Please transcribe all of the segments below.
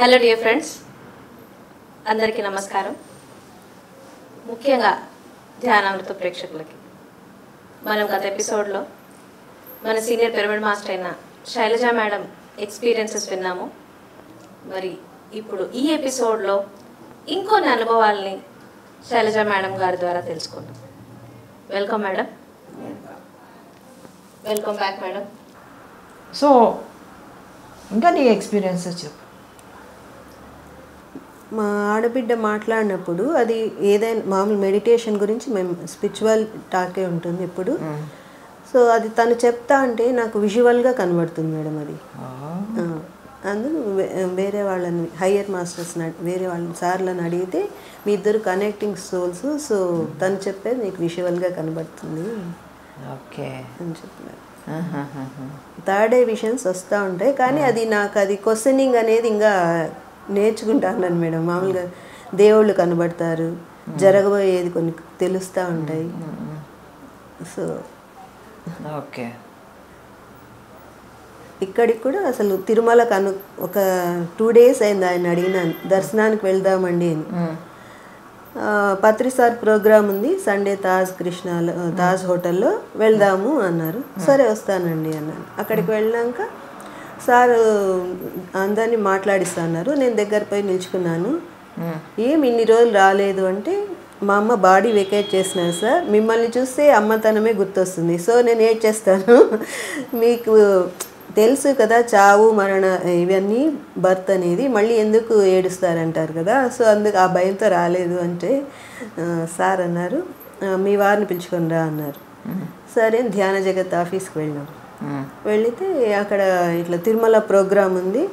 Hello dear friends అందరికీ నమస్కారం. ముఖ్యంగా ధ్యానామృత ప్రేక్షకులకి. మనం గత ఎపిసోడ్లో మన సీనియర్ పిరమిడ్ మాస్టర్ అయిన శైలజ మేడం ఎక్స్పీరియన్సెస్ విన్నాము. మరి ఇప్పుడు ఈ ఎపిసోడ్లో ఇంకొన్ని అనుభవాల్ని శైలజ మేడం గారి ద్వారా తెలుసుకుందాం. Welcome madam. Welcome back madam. So ఇంకా నీ ఎక్స్పీరియన్సెస్ చెప్పు. మా ఆడబిడ్డ మాట్లాడినప్పుడు అది ఏదైనా మామూలు మెడిటేషన్ గురించి మేము స్పిరిచువల్ టాకే ఉంటుంది ఇప్పుడు సో అది తను చెప్తా అంటే నాకు విజువల్గా కనబడుతుంది మేడం అది. అందుకు వే- వేరే వాళ్ళని హయ్యర్ మాస్టర్స్ వేరే వాళ్ళని సార్లను అడిగితే మీ ఇద్దరు కనెక్టింగ్ సోల్స్ సో తను చెప్పేది నీకు విజువల్గా కనబడుతుంది ఓకే. అని చెప్పినారు థర్డ్ డే విషన్స్ వస్తూ ఉంటాయి కానీ అది నాకు అది క్వశ్చనింగ్ అనేది ఇంకా నేర్చుకుంటాను మేడం. మామూలుగా దేవుళ్ళు కనబడతారు. జరగబోయేది కొన్ని తెలుస్తూ ఉంటాయి. So okay. ఇక్కడికి కూడా అసలు తిరుమలకు అను ఒక టూ డేస్ అయింది ఆయన అడిగినాను దర్శనానికి వెళ్దామండి అని. ఆ, పత్రి సార్ ప్రోగ్రామ్ ఉంది. సండే తాజ్ కృష్ణ తాజ్ హోటల్లో వెళ్దాము అన్నారు. సరే వస్తానండి అన్నాను. అక్కడికి వెళ్ళాక సార్ అందరినీ మాట్లాడిస్తా అన్నారు నేను దగ్గర పోయి నిల్చుకున్నాను. ఏం ఇన్ని రోజులు రాలేదు అంటే మా అమ్మ బాడీ వెకేట్ చేసినారు సార్. మిమ్మల్ని చూస్తే అమ్మతనమే గుర్తొస్తుంది. సో నేను ఏడ్ చేస్తాను? మీకు తెలుసు కదా చావు మరణ ఇవన్నీ బర్త్ అనేది. మళ్ళీ ఎందుకు ఏడుస్తారంటారు కదా? సో అందుకు ఆ భయంతో రాలేదు అంటే సార్ అన్నారు. "ఆ, మీ వారిని పిలుచుకొని రా అన్నారు. సరే ధ్యాన జగత్ ఆఫీస్కి వెళ్ళాం. వెళితే అక్కడ ఇట్లా తిరుమల ప్రోగ్రామ్ ఉంది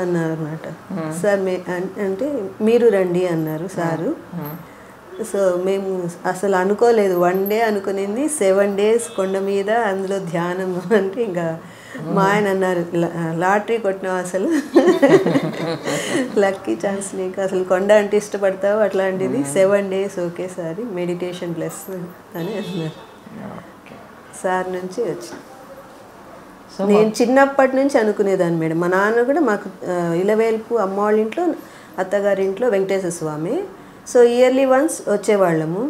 అన్నారు అనమాట సార్ మే అంటే మీరు రండి అన్నారు సారు. సో మేము అసలు అనుకోలేదు. వన్ డే అనుకునింది సెవెన్ డేస్ కొండ మీద అందులో ధ్యానం అంటే ఇంకా మా ఆయన అన్నారు "లా- లాటరీ కొట్టినావు అసలు. లక్కీ ఛాన్స్ నీకు. అసలు కొండ అంటే ఇష్టపడతావు అట్లాంటిది. సెవెన్ డేస్ ఒకేసారి మెడిటేషన్ ప్లస్ అని అన్నారు. సార్ నుంచి వచ్చి సో నేను చిన్నప్పటి నుంచి అనుకునేదాన్ని మేడం. మా నాన్న కూడా మాకు ఇలవేల్పు అమ్మ వాళ్ళ ఇంట్లో అత్తగారి ఇంట్లో Venkateswara Swami. So yearly once వచ్చేవాళ్ళము.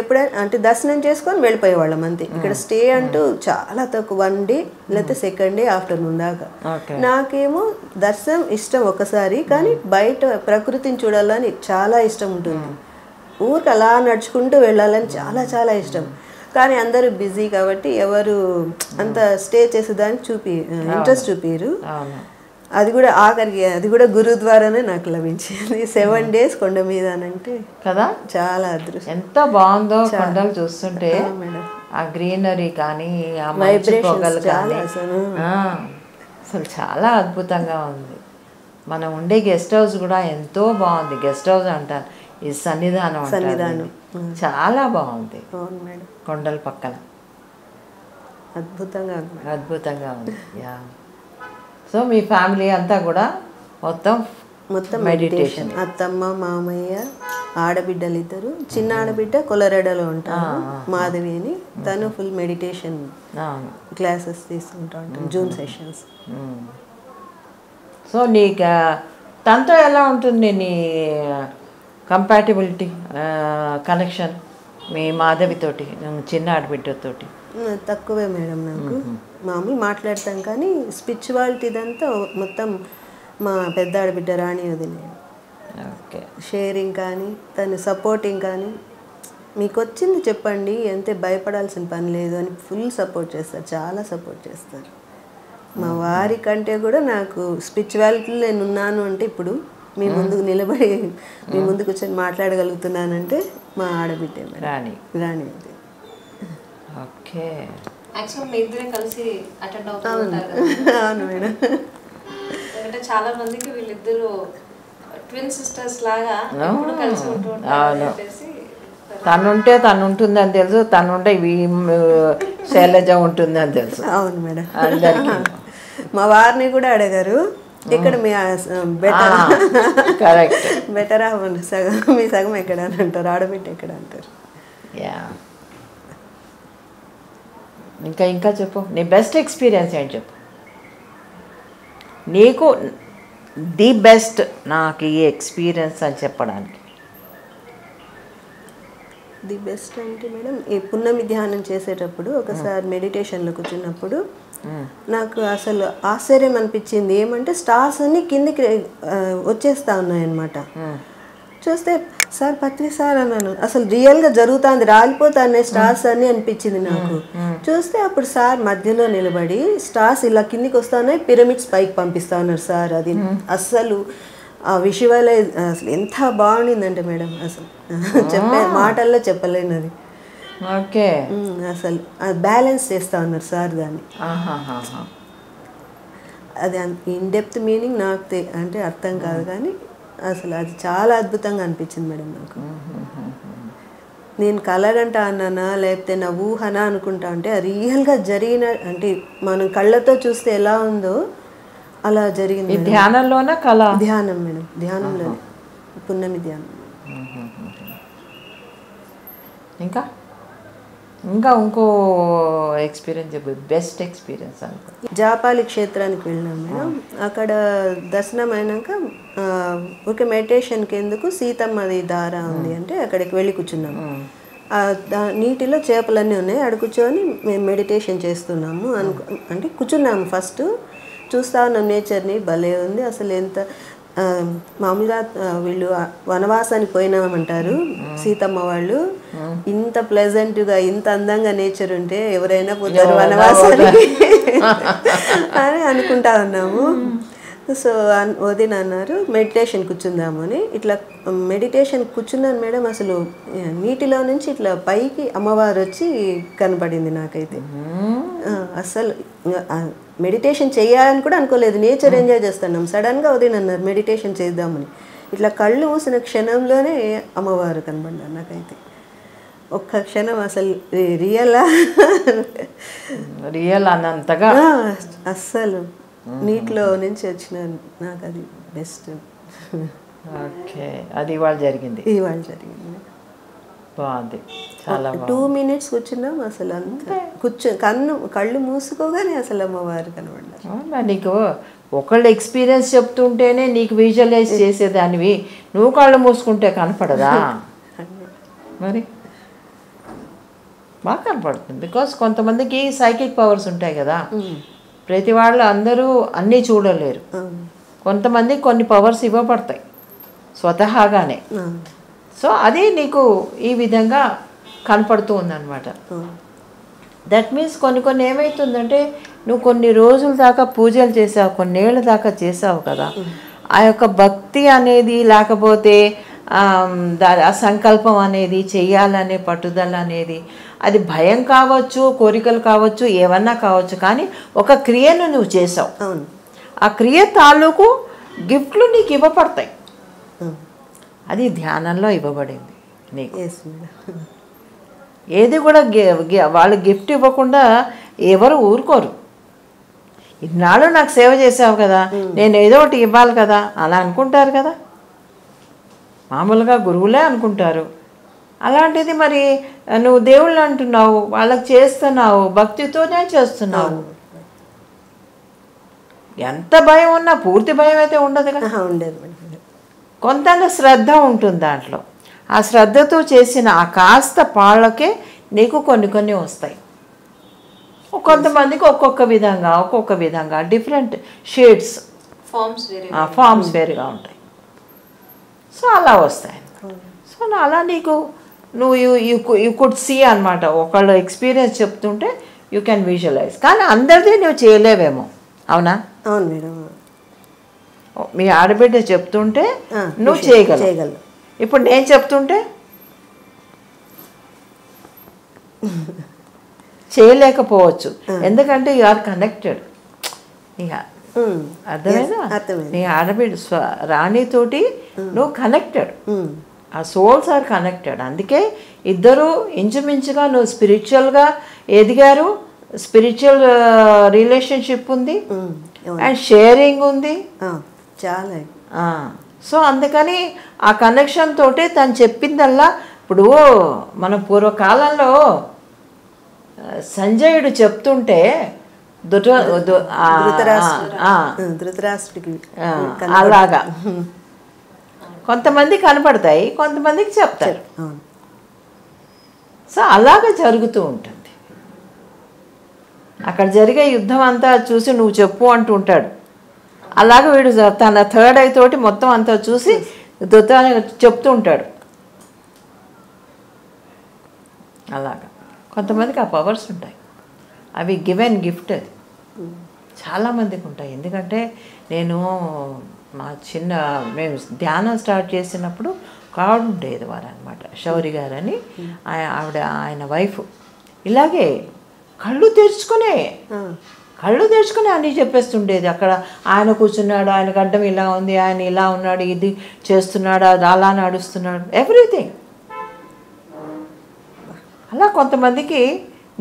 ఎప్పుడైనా అంటే దర్శనం చేసుకొని వెళ్ళిపోయేవాళ్ళం అంతే. ఇక్కడ స్టే అంటూ చాలా తక్కువ వన్ డే లేకపోతే సెకండ్ డే ఆఫ్టర్నూన్ దాకా. నాకేమో దర్శనం ఇష్టం ఒకసారి కానీ బయట ప్రకృతిని చూడాలని చాలా ఇష్టం ఉంటుంది. ఊరికి అలా నడుచుకుంటూ వెళ్ళాలని చాలా చాలా ఇష్టం. కానీ అందరూ బిజీ కాబట్టి ఎవరు అంత స్టే చేసేదానికి చూపి ఇంట్రెస్ట్ చూపిరు. అది కూడా ఆఖరికి అది కూడా గురు ద్వారానే నాకు లభించింది. సెవెన్ డేస్ కొండ మీద అంటే కదా? చాలా అదృష్టం. ఎంత బాగుందో కొండలు చూస్తుంటే. ఆ గ్రీనరీ కానీ ఆ చాలా కానీ. అసలు. చాలా అద్భుతంగా ఉంది. మనం ఉండే గెస్ట్ హౌస్ కూడా ఎంతో బాగుంది. గెస్ట్ హౌస్ అంటారు. ఇది సన్నిధానం సన్నిధానం. చాలా బాగుంది. అవును మేడం. కొండల పక్కన. అద్భుతంగా ఉంది. అద్భుతంగా ఉంది. యా. సో మీ ఫ్యామిలీ అంతా కూడా మొత్తం మొత్తం మెడిటేషన్. అత్తమ్మ మామయ్య ఆడబిడ్డలు ఇద్దరు. చిన్న ఆడబిడ్డ కొలరెడలో ఉంటారు. మాధవి అని తను ఫుల్ మెడిటేషన్ క్లాసెస్ తీసుకుంటా ఉంటాను జూమ్ సెషన్స్. సో నీకు తనతో ఎలా ఉంటుంది నీ కంపాటిబిలిటీ కనెక్షన్ మీ మాధవితోటి చిన్న ఆడబిడ్డతోటి. తక్కువే మేడం నాకు. మామూలు మాట్లాడతాం కానీ స్పిరిచువాలిటీదంతా మొత్తం మా పెద్ద ఆడబిడ్డ రాణి వదిలే ఓకే. షేరింగ్ కానీ తను సపోర్టింగ్ కానీ మీకు వచ్చింది చెప్పండి అంతే భయపడాల్సిన పని లేదు అని ఫుల్ సపోర్ట్ చేస్తారు చాలా సపోర్ట్ చేస్తారు. మా వారి కంటే కూడా నాకు స్పిరిచువాలిటీలో నేను ఉన్నాను అంటే ఇప్పుడు మీ ముందుకు నిలబడి మీ ముందుకు వచ్చి మాట్లాడగలుగుతున్నానంటే మా ఆడబిడ్డే రాణి. రాణి అది ఓకే. యాక్చువల్ మీ ఇద్దరే కలిసి అటెండ్ అవుతూ ఉంటారు కదా. అవును మేడం. ఎందుకంటే చాలా మందికి వీళ్ళిద్దరు ట్విన్ సిస్టర్స్ లాగా ఎప్పుడు కలిసి ఉంటూ. అని తనుంటే తను ఉంటుందని తెలుసు తనుంటే శైలజ ఉంటుందని తెలుసు. అవును మేడం. అందరికీ. మా వారిని కూడా అడిగారు. ఇక్కడ మీ బెటర్. కరెక్ట్ బెటర్ సగం మీ సగం ఎక్కడ అని అంటారు ఆడబిడ్డ ఎక్కడ అంటారు? యా ఇంకా ఇంకా చెప్పు. నీ బెస్ట్ ఎక్స్పీరియన్స్ ఏంటి చెప్పు? నీకు ది బెస్ట్ నాకు ఈ ఎక్స్పీరియన్స్ అని చెప్పడానికి. ది బెస్ట్ అంటే మేడం ఈ పున్నమి ధ్యానం చేసేటప్పుడు ఒకసారి మెడిటేషన్లో కూర్చున్నప్పుడు నాకు అసలు ఆశ్చర్యం అనిపించింది. ఏమంటే స్టార్స్ అన్ని కిందికి వచ్చేస్తా ఉన్నాయన్నమాట. చూస్తే సార్ పత్రి సార్ అన్నాను. అసలు రియల్గా జరుగుతుంది రాలిపోతానే స్టార్స్ అని అనిపించింది నాకు. చూస్తే అప్పుడు సార్ మధ్యలో నిలబడి స్టార్స్ ఇలా కిందికి వస్తానే పిరమిడ్స్ పైకి పంపిస్తా ఉన్నారు సార్. అది అస్సలు ఆ విషువలైజ్ అసలు ఎంత బాగుండిందంటే మేడం అసలు. చెప్పే మాటల్లో చెప్పలేను అది ఓకే. అసలు అది బ్యాలెన్స్ చేస్తా ఉన్నారు సార్ దాన్ని. అది ఇన్ డెప్త్ మీనింగ్ నాకు తె- అంటే అర్థం కాదు కానీ అసలు అది చాలా అద్భుతంగా అనిపించింది మేడం నాకు. నేను కలగంట అన్నానా లేకపోతే నా ఊహనా అనుకుంటా అంటే అది రియల్గా జరిగిన అంటే మనం కళ్ళతో చూస్తే ఎలా ఉందో అలా జరిగింది. ధ్యానంలోనే కళ? ధ్యానం మేడం ధ్యానంలోనే. పున్నమి ధ్యానం. ఇంకా? ఇంకా ఇంకో ఎక్స్పీరియన్స్ బెస్ట్ ఎక్స్పీరియన్స్ అనుకో. జాపాలి క్షేత్రానికి వెళ్ళినాం మేడం. అక్కడ దర్శనం అయినాక ఒక మెడిటేషన్కి ఎందుకు సీతమ్మది దార ఉంది అంటే అక్కడికి వెళ్ళి కూర్చున్నాం. ఆ దా- నీటిలో చేపలన్నీ ఉన్నాయి. అక్కడ కూర్చొని మేము మెడిటేషన్ చేస్తున్నాము అనుకో అంటే కూర్చున్నాము ఫస్ట్ చూస్తా ఉన్నాం నేచర్ని భలే ఉంది. అసలు ఎంత మామూలుగా వీళ్ళు వనవాసానికి పోయినామంటారు సీతమ్మ వాళ్ళు. ఇంత ప్లెజెంట్గా ఇంత అందంగా నేచర్ ఉంటే ఎవరైనా పోతారు వనవాసానికి. అని అనుకుంటా ఉన్నాము. సో వదిన అన్నారు మెడిటేషన్ కూర్చుందాము అని. ఇట్లా మెడిటేషన్ కూర్చున్నాను మేడం అసలు నీటిలో నుంచి ఇట్లా పైకి అమ్మవారు వచ్చి కనపడింది నాకైతే. ఆ, అస్సలు మెడిటేషన్ చేయాలని కూడా అనుకోలేదు. నేచర్ ఎంజాయ్ చేస్తున్నాం. సడన్గా వదిన అన్నారు మెడిటేషన్ చేద్దామని. ఇట్లా కళ్ళు మూసిన క్షణంలోనే అమ్మవారు కనబడ్డారు నాకైతే. ఒక్క క్షణం అసలు రియలా రియల్ అన్నంతగా. అస్సలు. నీటిలో నుంచి వచ్చిన నాకు అది బెస్ట్ ఓకే. అది ఇవాళ జరిగింది. ఇవాళ జరిగింది. బాగుంది. చాలా టూ మినిట్స్ కూర్చున్నాం అసలు అంత. కూర్చో కన్ను కళ్ళు మూసుకోగానే అసలు అమ్మవారు కనబడ్డారు. నీకు ఒకళ్ళు ఎక్స్పీరియన్స్ చెప్తుంటేనే నీకు విజువలైజ్ చేసేదానివి. నువ్వు కళ్ళు మూసుకుంటే కనపడదా? మరి? బాగా కనపడుతుంది. బికాస్ కొంతమందికి సైకిక్ పవర్స్ ఉంటాయి కదా. ప్రతి వాళ్ళు అందరూ అన్నీ చూడలేరు. కొంతమంది కొన్ని పవర్స్ ఇవ్వబడతాయి. స్వతహాగానే. సో అది నీకు ఈ విధంగా కనపడుతూ ఉందన్నమాట. దట్ మీన్స్ కొన్ని కొన్ని ఏమవుతుందంటే నువ్వు కొన్ని రోజుల దాకా పూజలు చేసావు కొన్నేళ్ళ దాకా చేసావు కదా. ఆ యొక్క భక్తి అనేది లేకపోతే ఆ సంకల్పం అనేది చెయ్యాలనే పట్టుదల అనేది అది భయం కావచ్చు కోరికలు కావచ్చు ఏమన్నా కావచ్చు కానీ ఒక క్రియను నువ్వు చేసావు. ఆ క్రియ తాలూకు గిఫ్ట్లు నీకు ఇవ్వబడతాయి. అది ధ్యానంలో ఇవ్వబడింది నీకు. ఏది కూడా వాళ్ళు గిఫ్ట్ ఇవ్వకుండా ఎవరు ఊరుకోరు. ఇన్నాళ్ళు నాకు సేవ చేసావు కదా నేను ఏదో ఒకటి ఇవ్వాలి కదా అలా అనుకుంటారు కదా. మామూలుగా గురువులే అనుకుంటారు. అలాంటిది మరి నువ్వు దేవుళ్ళు అంటున్నావు వాళ్ళకి చేస్తున్నావు భక్తితోనే చేస్తున్నావు. ఎంత భయం ఉన్నా పూర్తి భయం అయితే ఉండదు కదా ఉండేది. కొంత శ్రద్ధ ఉంటుంది దాంట్లో. ఆ శ్రద్ధతో చేసిన ఆ కాస్త పాళ్ళకే నీకు కొన్ని కొన్ని వస్తాయి. కొంతమందికి ఒక్కొక్క విధంగా ఒక్కొక్క విధంగా డిఫరెంట్ షేడ్స్ ఫార్మ్స్ వేరే ఫామ్స్ వేరుగా ఉంటాయి. సో అలా వస్తాయి. సో అలా నీకు నువ్వు you you you could see అనమాట ఒకళ్ళు ఎక్స్పీరియన్స్ చెప్తుంటే యూ కెన్ విజువలైజ్ కానీ అందరిది నువ్వు చేయలేవేమో. అవునా? అవును మేడం. మీ ఆడబిడ్డ చెప్తుంటే నువ్వు చేయగలవు. చేయగలను ఇప్పుడు నేను చెప్తుంటే చేయలేకపోవచ్చు. ఎందుకంటే యు ఆర్ కనెక్టెడ్ అర్థమైనా. నీ ఆడబిడ్డ స్వ రాణితోటి నువ్వు కనెక్టెడ్ ఆ సోల్స్ ఆర్ కనెక్టెడ్ అందుకే ఇద్దరు ఇంచుమించుగా నువ్వు స్పిరిచువల్గా ఎదిగారు. స్పిరిచువల్ రిలేషన్షిప్ ఉంది. ఉమ్, అవును. అండ్ షేరింగ్ ఉంది చాలా. సో అందుకని ఆ కనెక్షన్ తోటి తను చెప్పిందల్లా. ఇప్పుడు మన పూర్వకాలంలో సంజయుడు చెప్తుంటే ధృతరాష్ట్రుడికి అలాగా. కొంతమంది కనపడతాయి కొంతమందికి చెప్తారు. సో అలాగా జరుగుతూ ఉంటుంది. అక్కడ జరిగే యుద్ధం అంతా చూసి నువ్వు చెప్పు అంటూ ఉంటాడు. అలాగే వీడు తన థర్డ్ ఐ తోటి మొత్తం అంతా చూసి దుత చెప్తూ ఉంటాడు. అలాగా. కొంతమందికి ఆ పవర్స్ ఉంటాయి. అవి గివెన్ గిఫ్ట్ అది. చాలామందికి ఉంటాయి. ఎందుకంటే నేను మా చిన్న మేము ధ్యానం స్టార్ట్ చేసినప్పుడు ఆవిడ ఉండేది వారు అనమాట శౌరి గారని. ఆయ- ఆవిడ ఆయన వైఫ్. ఇలాగే కళ్ళు తెరుచుకునే కళ్ళు తెరుచుకుని అన్నీ చెప్పేస్తుండేది. అక్కడ ఆయన కూర్చున్నాడు ఆయన గడ్డం ఇలా ఉంది ఆయన ఇలా ఉన్నాడు ఇది చేస్తున్నాడు అది అలా నడుస్తున్నాడు. ఎవ్రీథింగ్ అలా కొంతమందికి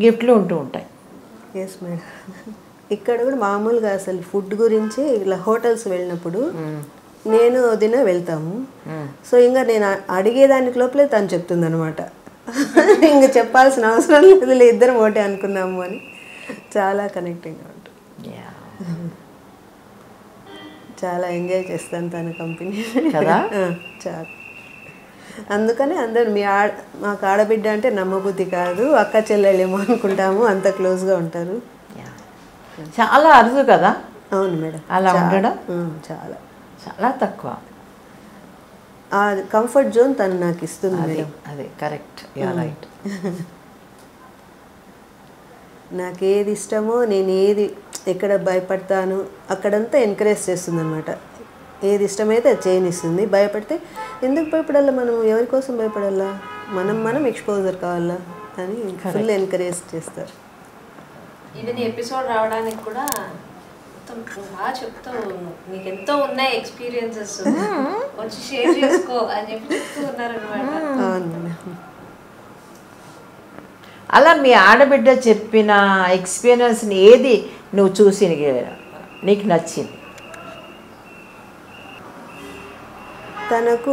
గిఫ్ట్లు ఉంటూ ఉంటాయి. ఎస్ మేడం ఇక్కడ కూడా మామూలుగా అసలు ఫుడ్ గురించి ఇలా హోటల్స్ వెళ్ళినప్పుడు నేను వదిన వెళ్తాము. సో ఇంకా నేను అడిగేదానికి లోపలే తను చెప్తుంది అనమాట ఇంకా చెప్పాల్సిన అవసరం లేదు ఇద్దరం ఒకటే అనుకున్నాము అని. చాలా కనెక్టింగ్ ఉంటుంది. చాలా ఎంజాయ్ చేస్తాను తన కంపెనీ కదా? చాలా. అందుకని అందరు మీ ఆడ మాకు ఆడబిడ్డ అంటే నమ్మబుద్ధి కాదు అక్క చెల్లెళ్ళేమో అనుకుంటాము అంత క్లోజ్గా ఉంటారు. చాలా అరుదు కదా? అవును మేడం. అలా. ఉండడం? చాలా. చాలా తక్కువ. ఆ కంఫర్ట్ జోన్ తను నాకు ఇస్తుంది మేడం. అది కరెక్ట్ యా రైట్ నాకు ఏది ఇష్టమో నేను ఏది ఎక్కడ భయపడతాను అక్కడంతా ఎంకరేజ్ చేస్తుంది అనమాట ఏది ఇష్టమైతే అది చేయనిస్తుంది. భయపడితే ఎందుకు భయపడాలా మనం? ఎవరి కోసం భయపడాలా? మనం మనం ఎక్స్పోజర్ కావాలా? అని ఫుల్ ఎంకరేజ్ చేస్తారు. ఈవెన్ ఎపిసోడ్ రావడానికి కూడా బాగా చెప్తావు. నీకు ఎంతో ఉన్నాయి ఎక్స్పీరియన్సెస్ వచ్చి షేర్ చేసుకో అని చెప్పి చెప్తూ ఉన్నారనమాట అవును మేడం అలా మీ ఆడబిడ్డ చెప్పిన ఎక్స్పీరియన్స్ని ఏది నువ్వు చూసి నీకు- నచ్చింది? తనకు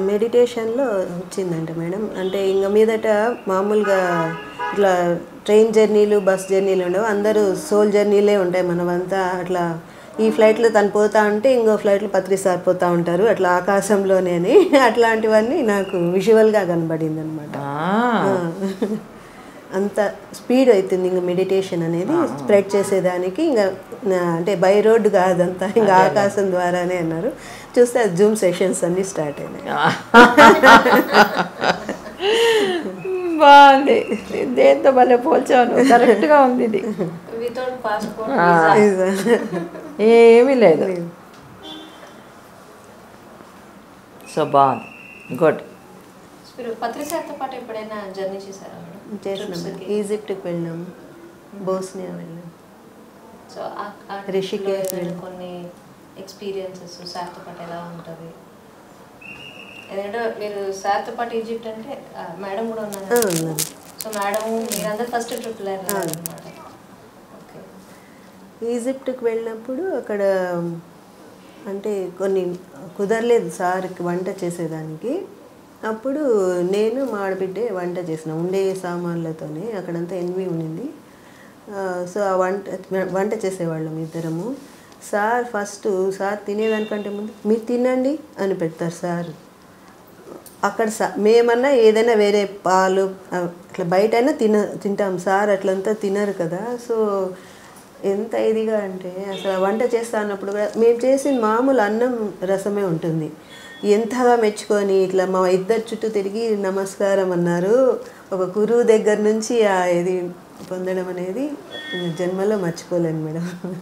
మెడిటేషన్లో వచ్చిందంట మేడం. అంటే ఇంక మీదట మామూలుగా ఇట్లా ట్రైన్ జర్నీలు బస్ జర్నీలు ఉండవు. అందరూ సోల్ జర్నీలే ఉంటాయి మనమంతా అట్లా ఈ ఫ్లైట్లో తను పోతా ఉంటే ఇంకో ఫ్లైట్లో పత్రి సార్ పోతా ఉంటారు. అట్లా ఆకాశంలోనే అని. అట్లాంటివన్నీ నాకు విజువల్గా కనబడింది అనమాట అంత స్పీడ్ అవుతుంది ఇంకా మెడిటేషన్ అనేది. స్ప్రెడ్ చేసేదానికి ఇంకా అంటే బై రోడ్ కాదంతా ఇంకా ఆకాశం ద్వారానే అన్నారు. చూస్తే అది జూమ్ సెషన్స్ అన్నీ స్టార్ట్ అయినాయి. బాగుంది. దేంతో భలే పోల్చాను కరెక్ట్గా ఉంది ఇది. వితౌట్ పాస్పోర్ట్ ఏమీ లేదు. సో బాగుంది. గుడ్ పాటు ఎప్పుడైనా జర్నీ చేశారా? చేసినాం? ఈజిప్ట్కి వెళ్ళాము బోస్నియా వెళ్ళాం సో రిషికేశ్ వెళ్ళాం. కొన్ని ఎక్స్పీరియన్సెస్ సార్తో పాటు ఎలా ఉంటుంది? ఎందుకంటే మీరు సార్తో పాటు ఈజిప్ట్ అంటే మేడం కూడా ఉన్నారు సో మేడం మీరందరూ ఫస్ట్ ట్రిప్ అనమాట ఓకే. ఈజిప్ట్కి వెళ్ళినప్పుడు అక్కడ అంటే కొన్ని కుదరలేదు సార్కి వంట చేసేదానికి. అప్పుడు నేను మా ఆడబిడ్డే వంట చేసిన ఉండే సామాన్లతోనే అక్కడంతా ఎన్వి ఉండింది. సో ఆ వంట వంట చేసేవాళ్ళం ఇద్దరము. సార్ ఫస్ట్ సార్ తినేదానికంటే ముందు మీరు తినండి అని పెడతారు సార్. అక్కడ సా మేమన్నా ఏదైనా వేరే పాలు అట్లా బయట అయినా తిన తింటాం. సార్ అట్లంతా తినరు కదా. సో ఎంత ఇదిగా అంటే అసలు వంట చేస్తా అన్నప్పుడు కూడా మేము చేసిన మామూలు అన్నం రసమే ఉంటుంది. ఎంతగా మెచ్చుకొని ఇట్లా మా ఇద్దరు చుట్టూ తిరిగి నమస్కారం అన్నారు. ఒక గురువు దగ్గర నుంచి ఆ ఇది పొందడం అనేది జన్మలో మర్చిపోలేను మేడం.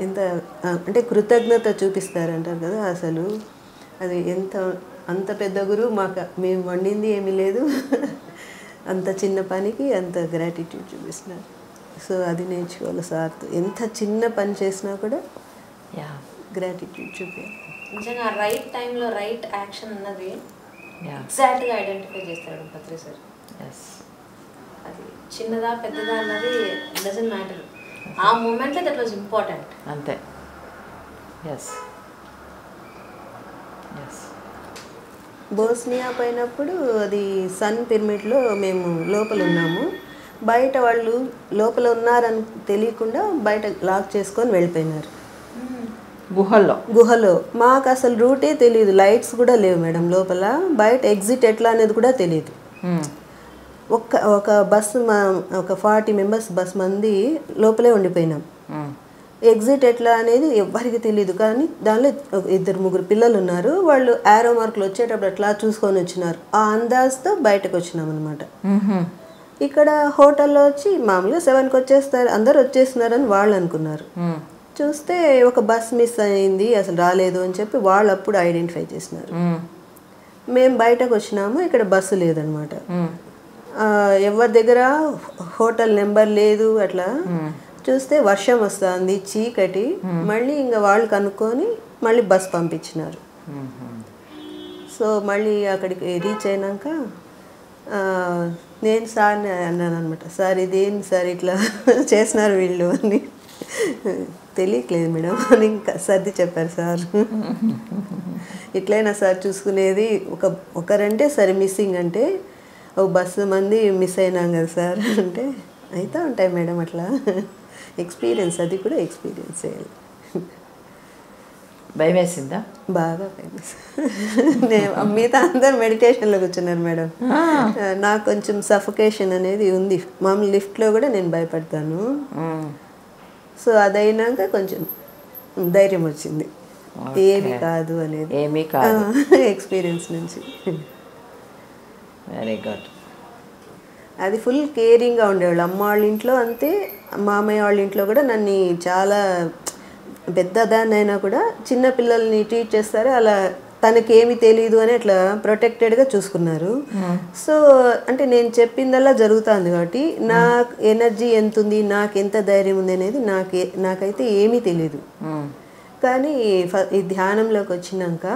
ఎంత అంటే కృతజ్ఞత చూపిస్తారంటారు కదా అసలు. అది ఎంత అంత పెద్ద గురువు మాకు మేము వండింది ఏమీ లేదు. అంత చిన్న పనికి అంత గ్రాటిట్యూడ్ చూపిస్తున్నారు. సో అది నేర్చుకోవాలి సార్తో. ఎంత చిన్న పని చేసినా కూడా యా. గ్రాటిట్యూడ్ చూపించాలి నిజంగా రైట్ టైంలో రైట్ యాక్షన్ అన్నది ఎగ్జాక్ట్గా ఐడెంటిఫై చేస్తాడు పత్రి సార్ ఎస్ అది చిన్నదా పెద్దదా అన్నది డజన్ మ్యాటర్ ఆ మూమెంట్లో దట్ వాజ్ ఇంపార్టెంట్ అంతే. ఎస్ ఎస్ బోస్నియా పోయినప్పుడు అది సన్ పిరమిడ్లో మేము లోపల ఉన్నాము. బయట వాళ్ళు లోపల ఉన్నారని తెలియకుండా బయట లాక్ చేసుకొని వెళ్ళిపోయినారు. గుహల్లో గుహలో. మాకు అసలు రూటే తెలియదు లైట్స్ కూడా లేవు మేడం లోపల. బయట ఎగ్జిట్ ఎట్లా అనేది కూడా తెలియదు. ఒక్క ఒక బస్సు మా ఒక ఫార్టీ మెంబర్స్ బస్ మంది లోపలే ఉండిపోయినాం. ఎగ్జిట్ ఎట్లా అనేది ఎవ్వరికి తెలియదు కానీ దానిలో ఇద్దరు ముగ్గురు పిల్లలు ఉన్నారు. వాళ్ళు ఆరో మార్కులు వచ్చేటప్పుడు అట్లా చూసుకొని వచ్చినారు. ఆ అందాజ్తో బయటకు వచ్చినాం అనమాట. ఇక్కడ హోటల్లో వచ్చి మామూలుగా సెవెన్కి వచ్చేస్తారు. అందరు వచ్చేస్తున్నారని వాళ్ళు అనుకున్నారు. చూస్తే ఒక బస్ మిస్ అయింది అసలు రాలేదు అని చెప్పి వాళ్ళు అప్పుడు ఐడెంటిఫై చేసినారు. మేము. బయటకు వచ్చినాము ఇక్కడ బస్సు లేదనమాట. ఎవరి దగ్గర హోటల్ నెంబర్ లేదు అట్లా చూస్తే వర్షం వస్తుంది చీకటి. మళ్ళీ ఇంకా వాళ్ళు కనుక్కొని మళ్ళీ బస్ పంపించినారు. సో మళ్ళీ అక్కడికి రీచ్ అయినాక నేను సార్ని అన్నాను అనమాట సార్ ఇదేంటి సార్ ఇట్లా చేసినారు వీళ్ళు అని. తెలియట్లేదు మేడం అని ఇంకా సర్ది చెప్పారు సార్. ఇట్లయినా సార్ చూసుకునేది ఒక ఒకరంటే సరే మిస్సింగ్ అంటే ఓ బస్సు మంది మిస్ అయినాం కదా సార్ అంటే అయితే ఉంటాయి మేడం అట్లా. ఎక్స్పీరియన్స్ అది కూడా ఎక్స్పీరియన్స్ చేయాలి భయం వేసిందా బాగా ఫేమస్ నేను మిగతా అందరు మెడిటేషన్లో కూర్చున్నారు మేడం. నాకు కొంచెం సఫకేషన్ అనేది ఉంది. మామూలు లిఫ్ట్లో కూడా నేను భయపడతాను. సో అదైనాక కొంచెం ధైర్యం వచ్చింది. ఏమి కాదు అనేది. ఏమీ కాదు. ఎక్స్పీరియన్స్ నుంచి. వెరీ గుడ్ అది ఫుల్ కేరింగ్గా ఉండేవాళ్ళు. అమ్మ వాళ్ళ ఇంట్లో అంతే మామయ్య వాళ్ళ ఇంట్లో కూడా నన్ను చాలా పెద్దదాన్ని అయినా కూడా చిన్న పిల్లల్ని ట్రీట్ చేస్తారు. అలా తనకేమి తెలియదు అని అట్లా ప్రొటెక్టెడ్గా చూసుకున్నారు. సో అంటే నేను చెప్పిందల్లా జరుగుతుంది కాబట్టి నా ఎనర్జీ ఎంత ఉంది నాకు ఎంత ధైర్యం ఉంది అనేది నాకే నాకైతే ఏమీ తెలియదు. కానీ ఈ ధ్యానంలోకి వచ్చినాక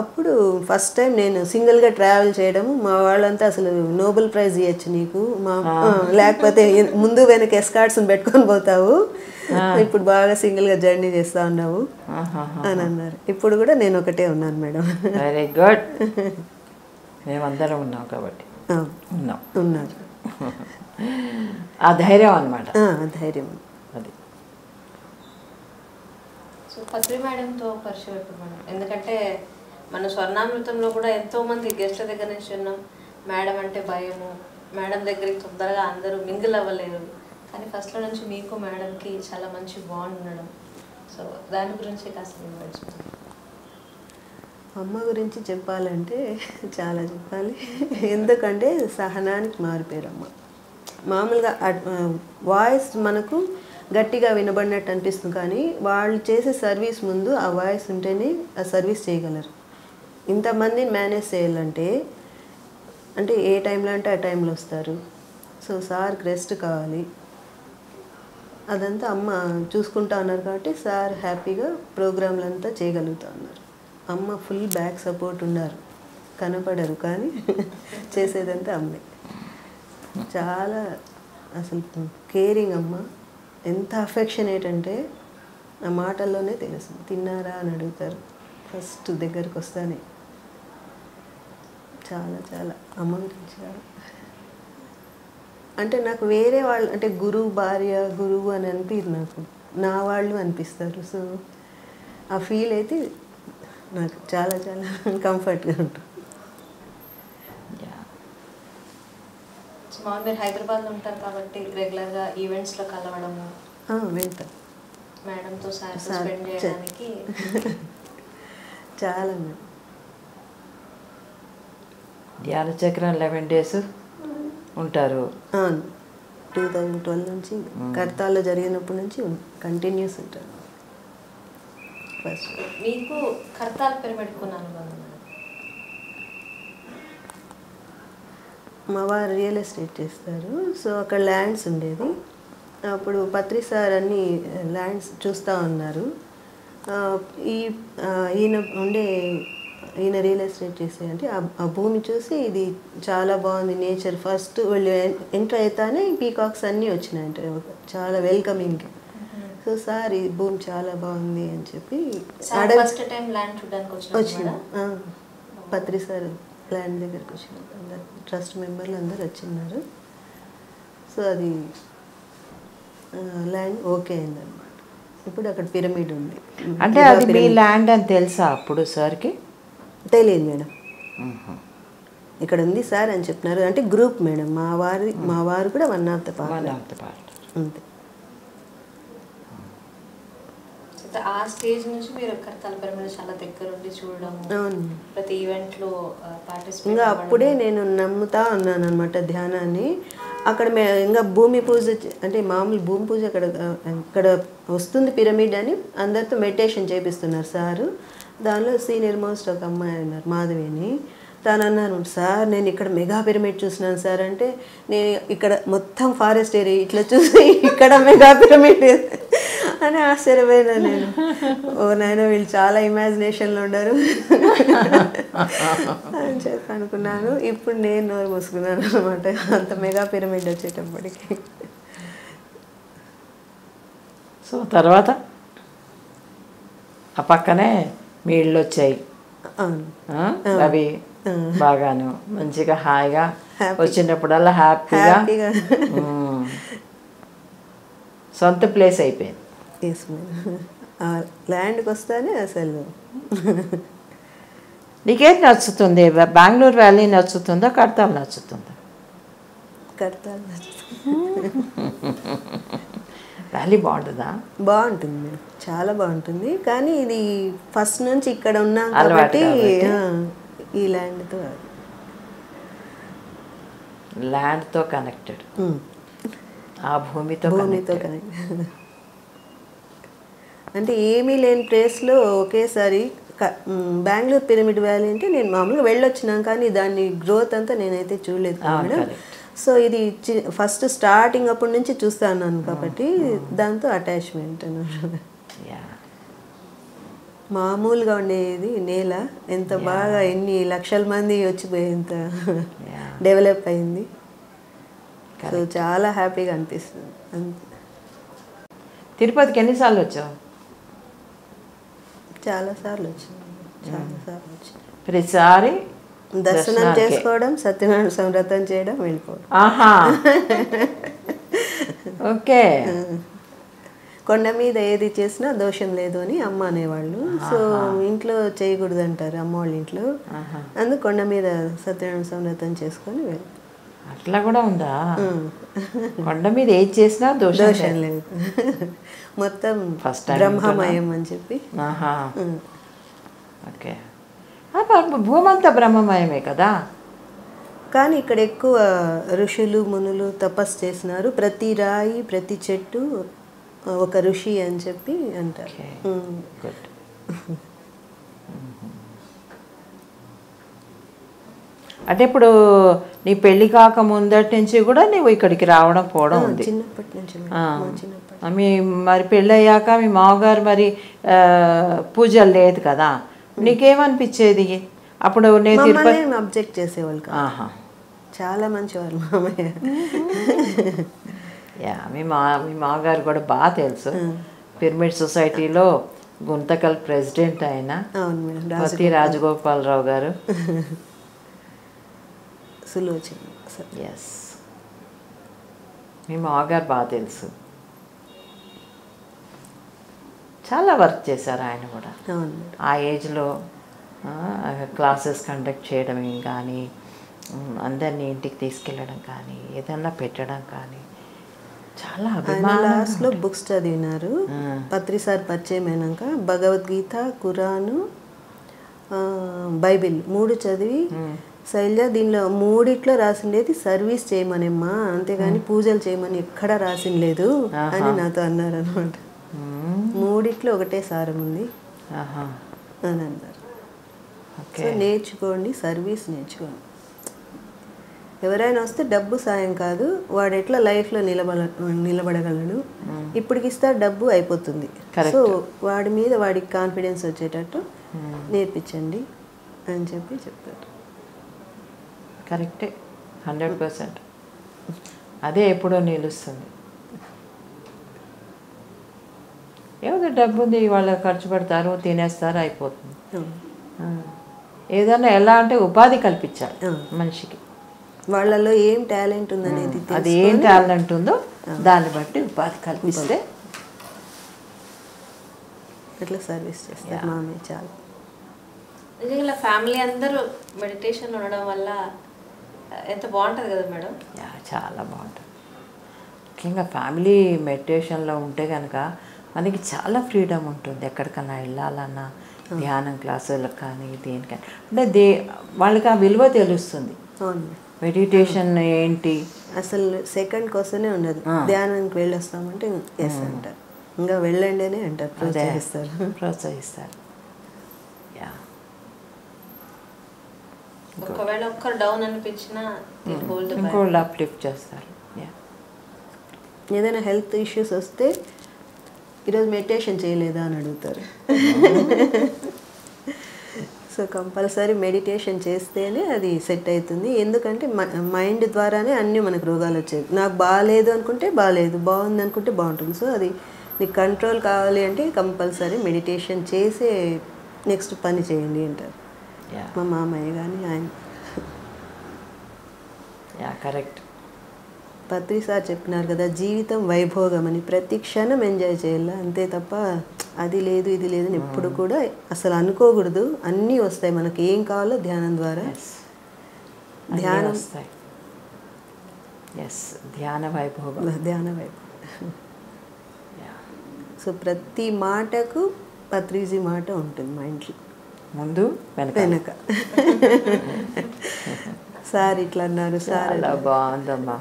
అప్పుడు ఫస్ట్ టైం నేను సింగిల్గా ట్రావెల్ చేయడం మా వాళ్ళంతా అసలు నోబెల్ ప్రైజ్ ఇవ్వచ్చు నీకు మా లేకపోతే ముందు వెనక ఎస్కార్ట్స్ని పెట్టుకొని పోతావు. ఇప్పుడు బాగా సింగిల్గా జర్నీ చేస్తా ఉన్నావు. అని అన్నారు. ఇప్పుడు కూడా నేను ఒకటే ఉన్నాను మేడం. వెరీ గుడ్ మేమందరం ఉన్నాం కాబట్టి. ఉన్నాం. ఉన్నారు. ఆ ధైర్యం అన్నమాట. ఆ, ధైర్యం. అది. సో పత్రి మేడంతో పరిచయం ఎప్పుడు మేడం ఎందుకంటే మన స్వర్ణామృతంలో కూడా ఎంతో మంది గెస్ట్ల దగ్గర నుంచి ఉన్నాం. మేడం అంటే భయము. మేడం దగ్గరికి తొందరగా అందరూ మింగిల్ అవ్వలేరు. కానీ ఫస్ట్లో నుంచి మీకు మేడంకి చాలా మంచి బాండ్ ఉండడం. సో దాని గురించి కాస్త వివరించండి అమ్మ గురించి చెప్పాలంటే చాలా చెప్పాలి. ఎందుకంటే సహనానికి మారిపోయారు అమ్మ మామూలుగా వాయిస్ మనకు గట్టిగా వినబడినట్టు అనిపిస్తుంది కానీ వాళ్ళు చేసే సర్వీస్ ముందు ఆ వాయిస్ ఉంటేనే ఆ సర్వీస్ చేయగలరు. ఇంతమందిని మేనేజ్ చేయాలంటే అంటే ఏ టైంలో అంటే ఆ టైంలో వస్తారు. సో సార్కి రెస్ట్ కావాలి. అదంతా అమ్మ చూసుకుంటా ఉన్నారు కాబట్టి సార్ హ్యాపీగా ప్రోగ్రాంలు అంతా చేయగలుగుతా ఉన్నారు. అమ్మ ఫుల్ బ్యాక్ సపోర్ట్ ఉన్నారు. కనపడరు కానీ చేసేదంతా అమ్మే. చాలా అసలు కేరింగ్ అమ్మ. ఎంత అఫెక్షనేట్ అంటే ఆ మాటల్లోనే తెలుసు. తిన్నారా అని అడుగుతారు. ఫస్ట్ దగ్గరకు వస్తానే. చాలా చాలా అమ్మ గురించి చాలా అంటే నాకు వేరే వాళ్ళు అంటే గురువు భార్య గురువు అని అనిపించదు నాకు. నా వాళ్ళు అనిపిస్తారు. సో ఆ ఫీల్ అయితే నాకు చాలా చాలా కంఫర్ట్గా ఉంటుంది. మామూలు మీరు హైదరాబాద్లో ఉంటారు కాబట్టి రెగ్యులర్గా ఈవెంట్స్లో కలవడము. ఆ, వెళ్తా మేడంతో సార్ స్పెండ్ చేయడానికి. చాలా మేడం. ధ్యాన చక్రం లెవెన్ డేస్ ఉంటారు. టూ థౌజండ్ ట్వెల్వ్ నుంచి కర్తాల్లో జరిగినప్పటి నుంచి కంటిన్యూస్ ఉంటాను ఫస్ట్ మీకు కర్తాల పేరు పెట్టుకున్న అనుబంధం మేడం మా వారు రియల్ ఎస్టేట్ చేస్తారు. సో అక్కడ ల్యాండ్స్ ఉండేది అప్పుడు పత్రి సార్ అన్ని ల్యాండ్స్ చూస్తూ ఉన్నారు. ఈ ఈయన ఉండే ఈయన రియల్ ఎస్టేట్ చేసే అంటే ఆ- భూమి చూసి ఇది చాలా బాగుంది నేచర్ ఫస్ట్ వాళ్ళు ఎంటర్ అవుతానే పీకాక్స్ అన్నీ వచ్చినాయంట. చాలా వెల్కమింగ్. సో సార్ ఈ భూమి చాలా బాగుంది అని చెప్పి సార్ అడగ ఫస్ట్ టైం ల్యాండ్ చూడడానికి వచ్చిన. పత్రి సార్ ల్యాండ్ దగ్గరికి వచ్చిన అందరు ట్రస్ట్ మెంబర్లు అందరు వచ్చిన్నారు సో అది ల్యాండ్ ఓకే అయిందనమాట ఇప్పుడు అక్కడ పిరమిడ్ ఉంది. అంటే అది మీ ల్యాండ్ అని తెలుసా అప్పుడు సార్కి? తెలియదు మేడం. ఇక్కడ ఉంది సార్ అని చెప్తున్నారు అంటే గ్రూప్ మేడం. మా వారి మా వారు కూడా వన్ ఆఫ్ ద పార్ట్ అంత పార్ట్ అంతే. అయితే ఆ స్టేజ్ నుంచి మీరు కర్తాల చాలా దగ్గర ఉండి చూడడం అవును. ప్రతి ఈవెంట్లో పార్టిసిపేట్ ఇంకా అప్పుడే నేను నమ్ముతా ఉన్నాను అనమాట ధ్యానాన్ని. అక్కడ మే ఇంకా భూమి పూజ అంటే మామూలు భూమి పూజ అక్కడ అక్కడ వస్తుంది పిరమిడ్ అని అందరితో మెడిటేషన్ చేపిస్తున్నారు సారు. దానిలో సీనియర్ మోస్ట్ ఒక అమ్మాయి అన్నారు మాధవి అని తాను అన్నాను సార్ నేను ఇక్కడ మెగా పిరమిడ్ చూసినాను సార్. అంటే నేను ఇక్కడ మొత్తం ఫారెస్ట్ ఏరియా ఇట్లా చూసి ఇక్కడ మెగా పిరమిడ్ అని ఆశ్చర్యపోయినా నేను. ఓ నాయన వీళ్ళు చాలా ఇమాజినేషన్లో ఉండరు అని చెప్పి అనుకున్నాను. ఇప్పుడు నేను నోరు మూసుకున్నాను అనమాట అంత మెగా పిరమిడ్ వచ్చేటప్పటికి. సో తర్వాత? ఆ పక్కనే మీ ఇళ్ళు వచ్చాయి? అవి బాగాను. మంచిగా హాయిగా వచ్చినప్పుడల్లా హ్యాపీగా. సొంత ప్లేస్ అయిపోయింది. ల్యాండ్కి వస్తానే అసలు. నీకేది నచ్చుతుంది? బెంగళూరు వ్యాలీ నచ్చుతుందా కడతాం నచ్చుతుందా? కడతాను వ్యాలీ బాగుంటుందా? బాగుంటుంది. చాలా బాగుంటుంది. కానీ ఇది ఫస్ట్ నుంచి ఇక్కడ ఉన్నాం కాబట్టి ఈ ల్యాండ్తో ల్యాండ్తో కనెక్టెడ్. ఆ భూమితో భూమితో. కనెక్ట్ అంటే ఏమీ లేని ప్లేస్లో ఒకేసారి బెంగళూరు పిరమిడ్ వ్యాలీ అంటే నేను మామూలుగా వెళ్ళొచ్చినాం కానీ దాని గ్రోత్ అంతా నేనైతే చూడలేదు మేడం. సో ఇది ఫస్ట్ స్టార్టింగ్ అప్పటి నుంచి చూస్తా ఉన్నాను కాబట్టి దాంతో అటాచ్మెంట్ Yeah. మామూలుగా ఉండేది నేల ఎంత బాగా ఎన్ని లక్షల మంది వచ్చిపోయేంత. డెవలప్ అయింది. సో చాలా హ్యాపీగా అనిపిస్తుంది. అంతే. తిరుపతికి ఎన్నిసార్లు వచ్చావు? చాలా సార్లు వచ్చింది. చాలా సార్లు వచ్చింది. ప్రతిసారి దర్శనం. చేసుకోవడం సత్యనారాయణ సంవ్రతం చేయడం వెళ్ళిపోవడం. ఆహా. ఓకే. కొండ మీద ఏది చేసినా దోషం లేదు అని అమ్మ అనేవాళ్ళు. సో ఇంట్లో చేయకూడదు అంటారు అమ్మ వాళ్ళ ఇంట్లో. అందుకు కొండ మీద సత్యనారాయణ సంవ్రతం చేసుకొని వెళ్ళి. అట్లా కూడా ఉందా? కొండ మీద ఏది చేసినా దోషం లేదు. మొత్తం time బ్రహ్మమయం అని చెప్పి. ఓకే. ఆ, మరి భూమి అంతా బ్రహ్మమయమే కదా. కానీ ఇక్కడ ఎక్కువ ఋషులు మునులు తపస్సు చేసినారు. ప్రతి రాయి ప్రతి చెట్టు ఒక ఋషి అని చెప్పి అంటారు. అంటే ఇప్పుడు నీ పెళ్ళి కాక ముందటి నుంచి కూడా నువ్వు ఇక్కడికి రావడం పోవడం ఉంది. చిన్నప్పటి నుంచి. మా మరి పెళ్ళయ్యాక మీ మామగారు మరి పూజలు లేదు కదా. నీకేమనిపించేది? అప్పుడు నేను తిరుపతి అబ్జెక్ట్ చేసేవాళ్ళు చాలా మంచివాళ్ళు మామయ్య. యా మీ మా మీ మామగారు కూడా బాగా తెలుసు. పిరమిడ్ సొసైటీలో గుంతకల్ ప్రెసిడెంట్ ఆయన పతి రాజగోపాలరావు గారు. సులోచన ఎస్ మీ మామగారు బాగా తెలుసు. చాలా వర్క్ చేశారు ఆయన కూడా. ఆ ఏజ్లో క్లాసెస్ కండక్ట్ చేయడం కానీ అందరినీ ఇంటికి తీసుకెళ్ళడం కానీ ఏదన్నా పెట్టడం కానీ చాలా లాస్ట్లో బుక్స్ చదివినారు. పత్రిసారి పరిచయం అయినాక భగవద్గీత ఖురాను ఆ, బైబిల్ మూడు చదివి శైలజ దీనిలో మూడిట్లో రాసిండేది సర్వీస్ చేయమనేమ్మా అంతేగాని పూజలు చేయమని ఎక్కడా రాసిండలేదు అని నాతో అన్నారు అనమాట మూడిట్లో ఒకటే సారం ఉంది. ఆహా. అని అన్నారు సో నేర్చుకోండి సర్వీస్ నేర్చుకోండి. ఎవరైనా వస్తే డబ్బు సాయం కాదు వాడు ఎట్లా లైఫ్లో నిలబడ నిలబడగలడు? ఇప్పటికి ఇస్తా డబ్బు అయిపోతుంది. సో వాడి మీద వాడికి కాన్ఫిడెన్స్ వచ్చేటట్టు నేర్పించండి అని చెప్పి చెప్తారు. కరెక్టే. Hundred percent. అదే ఎప్పుడో నిలుస్తుంది. ఏదో డబ్బు ఉంది వాళ్ళు ఖర్చు పెడతారు తినేస్తారు అయిపోతుంది. ఏదన్నా ఎలా అంటే ఉపాధి కల్పించాలి. మనిషికి. వాళ్ళలో ఏం టాలెంట్ ఉందనేది అది ఏం టాలెంట్ ఉందో దాన్ని బట్టి ఉపాధి కల్పిస్తే అట్లా సర్వీస్ చేస్తారు చాలా. నిజంగా ఫ్యామిలీ అందరూ మెడిటేషన్ ఉండడం వల్ల ఎంత బాగుంటుంది కదా మేడం? చాలా బాగుంటుంది. ముఖ్యంగా ఫ్యామిలీ మెడిటేషన్లో ఉంటే కనుక మనకి చాలా ఫ్రీడమ్ ఉంటుంది. ఎక్కడికన్నా వెళ్ళాలన్నా ధ్యానం క్లాసులకు కానీ దేనికైనా. అంటే దే వాళ్ళకి ఆ విలువ తెలుస్తుంది. మెడిటేషన్ ఏంటి? అసలు సెకండ్ కోసమే ఉండదు. ధ్యానానికి వెళ్ళొస్తామంటే ఎస్ అంటారు. ఇంకా వెళ్ళండి అని అంటారు. ప్రోత్సహిస్తారు. ప్రోత్సహిస్తారు. యా. ఒకవేళ ఒక్కరు డౌన్ అనిపించినా ఇంకోళ్ళు అప్లిఫ్ట్ చేస్తారు. యా. ఏదైనా హెల్త్ ఇష్యూస్ వస్తే ఈరోజు మెడిటేషన్ చేయలేదా అని అడుగుతారు. సో కంపల్సరీ మెడిటేషన్ చేస్తేనే అది సెట్ అవుతుంది. ఎందుకంటే మైండ్ ద్వారానే అన్నీ మనకు రోగాలు వచ్చాయి నాకు బాగాలేదు అనుకుంటే బాగాలేదు బాగుంది అనుకుంటే బాగుంటుంది. సో అది నీకు కంట్రోల్ కావాలి అంటే కంపల్సరీ మెడిటేషన్ చేసే నెక్స్ట్ పని చేయండి అంటారు. యా మా మామయ్య కానీ ఆయన. యా కరెక్ట్ పత్రి సార్ చెప్పినారు కదా జీవితం వైభోగం అని. ప్రతి క్షణం ఎంజాయ్ చేయాలి? అంతే తప్ప అది లేదు ఇది లేదు అని ఎప్పుడు కూడా అసలు అనుకోకూడదు. అన్నీ వస్తాయి మనకి. ఏం కావాలో ధ్యానం ద్వారా. ధ్యానం వస్తాయి. ఎస్ ధ్యాన వైభోగం. ధ్యాన వైభోగం. సో ప్రతి మాటకు పత్రిజీ మాట ఉంటుంది మా ఇంట్లో. ముందు వెనక. సార్ ఇట్లా అన్నారు సార్ చాలా బాగుందమ్మా.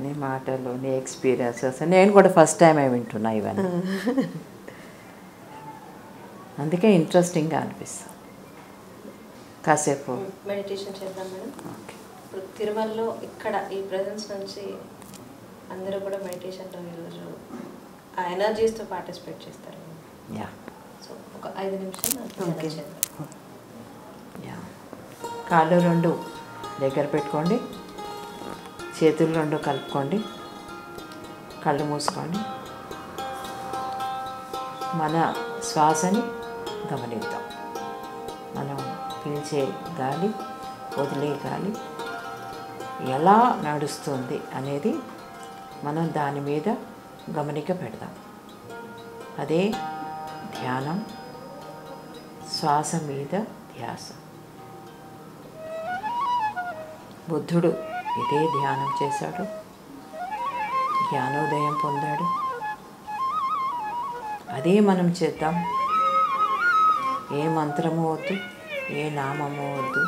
నీ మాటలు నీ ఎక్స్పీరియన్సెస్ నేను కూడా ఫస్ట్ టైం వింటున్నా ఇవన్నీ. అందుకే ఇంట్రెస్టింగ్గా అనిపిస్తుంది. కాసేపు. మెడిటేషన్ చేద్దాం మేడం. ఓకే ఇప్పుడు తిరుమలలో ఇక్కడ ఈ ప్రజెన్స్ నుంచి అందరూ కూడా మెడిటేషన్లో ఈరోజు ఆ ఎనర్జీస్తో పార్టిసిపేట్ చేస్తారు. యా సో ఒక ఐదు నిమిషాలు. చేద్దాం. యా కాళ్ళు రెండు దగ్గర పెట్టుకోండి. చేతులు రెండు కలుపుకోండి. కళ్ళు మూసుకోండి. మన శ్వాసని గమనిద్దాం. మనం పీల్చే గాలి వదిలే గాలి ఎలా నడుస్తుంది అనేది మనం దాని మీద గమనిక పెడదాం. అదే ధ్యానం శ్వాస మీద ధ్యాస. బుద్ధుడు ఇదే ధ్యానం చేశాడు. జ్ఞానోదయం పొందాడు. అదే మనం చేద్దాం. ఏ మంత్రము వద్దు ఏ నామము వద్దు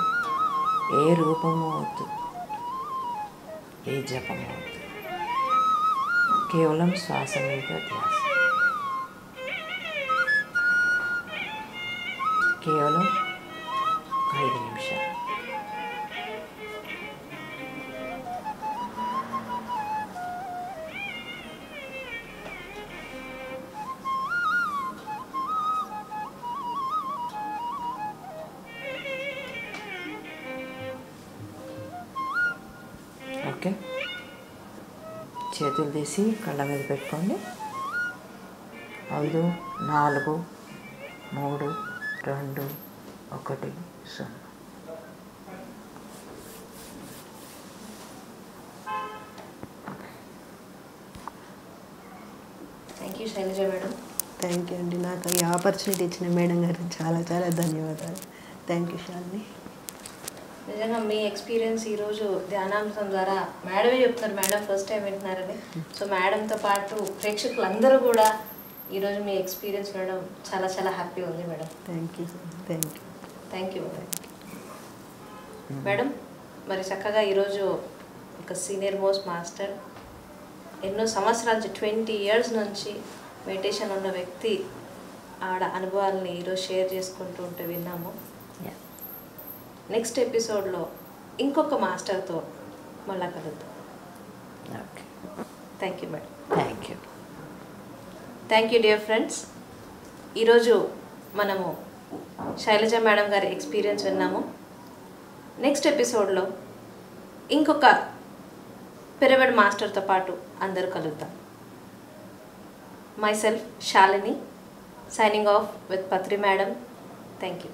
ఏ రూపము వద్దు ఏ జపము వద్దు. కేవలం శ్వాస మీద ధ్యాస. కేవలం ఓకే. చేతులు తీసి కళ్ళ మీద పెట్టుకోండి. ఐదు నాలుగు మూడు రెండు ఒకటి సున్నా. Thank you Shailaja madam thank you అండి. నాకు ఈ ఆపర్చునిటీ ఇచ్చిన మేడం గారికి చాలా చాలా ధన్యవాదాలు. థ్యాంక్ యూ శాలిని నిజంగా మీ ఎక్స్పీరియన్స్ ఈరోజు ధ్యానాంశం ద్వారా మేడమే చెప్తున్నారు. మేడం ఫస్ట్ టైం వింటున్నారని సో మేడంతో పాటు ప్రేక్షకులందరూ కూడా ఈరోజు మీ ఎక్స్పీరియన్స్ వినడం చాలా చాలా హ్యాపీ ఉంది madam. Thank you thank you thank you madam మరి చక్కగా ఈరోజు ఒక సీనియర్ మోస్ట్ మాస్టర్ ఎన్నో సంవత్సరాల నుంచి ట్వంటీ ఇయర్స్ నుంచి మెడిటేషన్ ఉన్న వ్యక్తి ఆడ అనుభవాలని ఈరోజు షేర్ చేసుకుంటూ ఉంటే విన్నాము. యా నెక్స్ట్ ఎపిసోడ్లో ఇంకొక మాస్టర్తో మళ్ళా కలుద్దాం. Okay. Thank you madam thank you thank you dear friends ఈరోజు మనము శైలజ మేడం గారి ఎక్స్పీరియన్స్ విన్నాము. నెక్స్ట్ ఎపిసోడ్లో ఇంకొక పిరమిడ్ మాస్టర్తో పాటు అందరూ కలుద్దాం. Myself Shalini signing off with Patri madam thank you